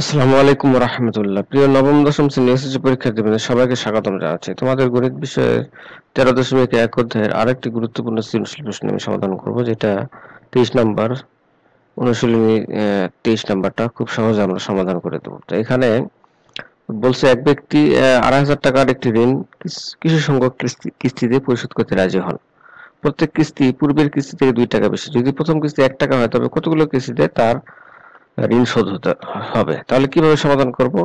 আসসালামু আলাইকুম রহমতুল্লাহ প্রিয় নবম, দশম শ্রেণি এসএসসি পরীক্ষার্থীবৃন্দ সবাইকে স্বাগতম জানাচ্ছি। তোমাদের গণিত বিষয়ের তেরো দশমিক এক অধ্যায়ের আরেকটি গুরুত্বপূর্ণ সৃজনশীল প্রশ্ন আমি সমাধান করব, যেটা তেইশ নাম্বার অনুশীলনী তেইশ নাম্বারটা খুব সহজে আমরা সমাধান করে দেবো। তো এখানে বলছে এক ব্যক্তি আড়াই হাজার টাকার একটি ঋণ কিছু সংখ্যক কিস্তিতে পরিশোধ করতে রাজি হন? প্রত্যেক কিস্তি পূর্বের কিস্তি থেকে দুই টাকা বেশি। যদি প্রথম কিস্তি এক টাকা হয়, তবে কতগুলো কিস্তিতে তার ঋণ শোধ হতে হবে। তাহলে কীভাবে সমাধান করব?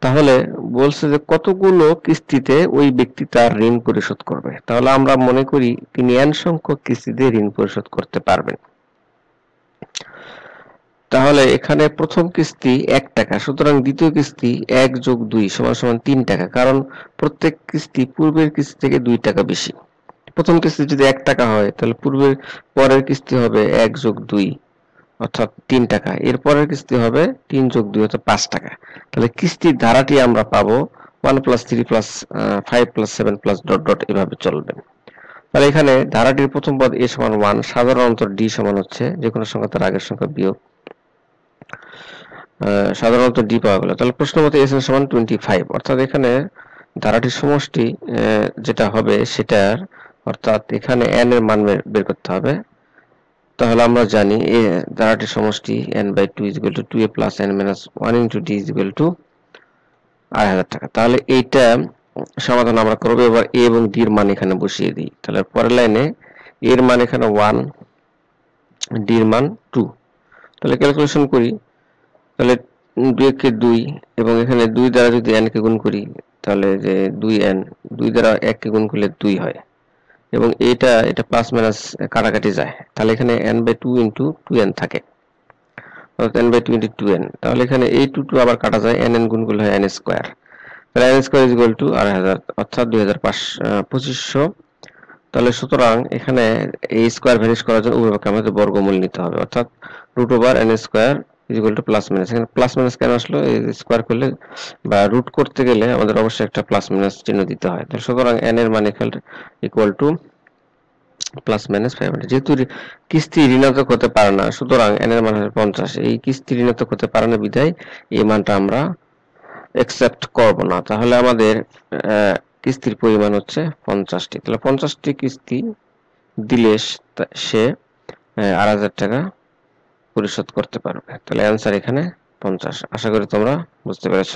তাহলে বলছে যে কতগুলো কিস্তিতে ওই ব্যক্তি তার ঋণ পরিশোধ করবে? তাহলে আমরা মনে করি তিনি এন সংখ্যক কিস্তিতে ঋণ পরিশোধ করতে পারবেন। তাহলে এখানে প্রথম কিস্তি এক টাকা, সুতরাং দ্বিতীয় কিস্তি এক যোগ দুই সমান সমান তিন টাকা, কারণ প্রত্যেক কিস্তি পূর্বের কিস্তি থেকে দুই টাকা বেশি। প্রথম কিস্তি যদি এক টাকা হয়, তাহলে পূর্বের পরের কিস্তি হবে এক যোগ দুই। অর্থাৎ তিন টাকা। এরপরের কিস্তি হবে তিন যোগ দুই অর্থাৎ পাঁচ টাকা। তাহলে কিস্তির ধারাটি আমরা পাবো one plus three plus five plus seven plus dot dot এভাবে চলবে। তাহলে এখানে ধারাটির প্রথম পদ এ সমান ওয়ান সাধারণত ডি সমান হচ্ছে যে কোনো সংখ্যা তার আগের সংখ্যা বিয়োগ সাধারণত ডি পাওয়া গেল। তাহলে প্রশ্ন মতো এস সমান টোয়েন্টি ফাইভ, অর্থাৎ এখানে ধারাটির সমষ্টি যেটা হবে সেটার অর্থাৎ এখানে এন এর মান বের করতে হবে। তাহলে আমরা জানি এ ধারাটির সমষ্টি n by two is equal to two A plus N minus one into D is equal to আড়াই হাজার টাকা। তাহলে এইটা সমাধান আমরা করব। এবার এ এবং ডি এর মান এখানে বসিয়ে দিই। তাহলে পরের লাইনে এর মান এখানে ওয়ান ডি এর মান টু তাহলে ক্যালকুলেশন করি। তাহলে দুই একে দুই এবং এখানে দুই দ্বারা যদি এন কে গুণ করি, তাহলে যে দুই এন দুই দ্বারা এক কে গুণ করলে দুই হয়। এবং এটা এটা প্লাস মাইনাস কাটাকাটি যায়। তাহলে এখানে N by two into two N থাকে। N by two into two N তাহলে এখানে এই টু টু আবার কাটা যায় এন এন গুণগুলো হয় এন স্কোয়ার তাহলে N square is equal to আড়াই হাজার, অর্থাৎ দুই হাজার পাঁচ পঁচিশশো। তাহলে সুতরাং এখানে এই স্কোয়ার ভ্যানিশ করার জন্য উভয়পক্ষে আমাদের বর্গমূল নিতে হবে। অর্থাৎ root over n square equal to plus minus এখানে প্লাস মাইনাস কেন আসলো? স্কোয়ার করলে বা রুট করতে গেলে আমাদের অবশ্যই একটা প্লাস মাইনাস চিহ্ন দিতে হয়। তাহলে সুতরাং এন এর মান equal to plus minus five hundred যেহেতু কিস্তি ঋণাত্মক হতে পারে না, সুতরাং এন এর মান হচ্ছে পঞ্চাশ। এই কিস্তি ঋণাত্মক হতে পারে না বিধায় এই মানটা আমরা অ্যাকসেপ্ট করব না। তাহলে আমাদের কিস্তির পরিমাণ হচ্ছে পঞ্চাশটি। তাহলে পঞ্চাশটি কিস্তি দিলে সে আড়াই হাজার টাকা পরিশোধ করতে পারবে। তাহলে অ্যান্সার এখানে পঞ্চাশ। আশা করি তোমরা বুঝতে পেরেছ।